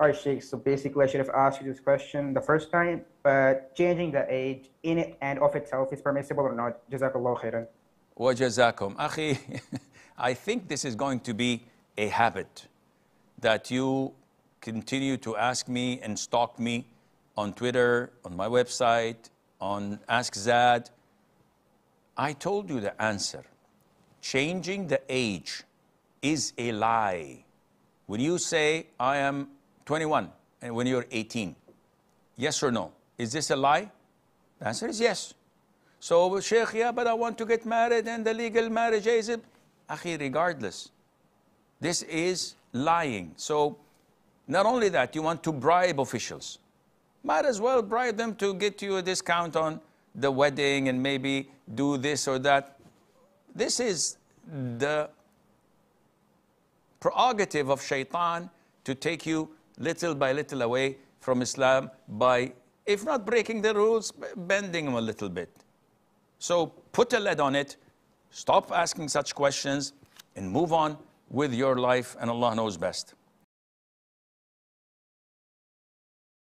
All right, Sheikh. So basically, I should have asked you this question the first time, but changing the age in it and of itself is permissible or not? Jazakallah khairan. Wa jazakum. Akhi, I think this is going to be a habit that you continue to ask me and stalk me on Twitter, on my website, on Ask Zad. I told you the answer. Changing the age is a lie. When you say, I am 21, and when you're 18, yes or no? Is this a lie? The answer is yes. So, Sheikh, yeah, but I want to get married and the legal marriage is it? Akhi, regardless, this is lying. So, not only that, you want to bribe officials. Might as well bribe them to get you a discount on the wedding and maybe do this or that. This is the prerogative of shaitan to take you little by little away from Islam by, if not breaking the rules, bending them a little bit. So put a lid on it, stop asking such questions, and move on with your life, and Allah knows best.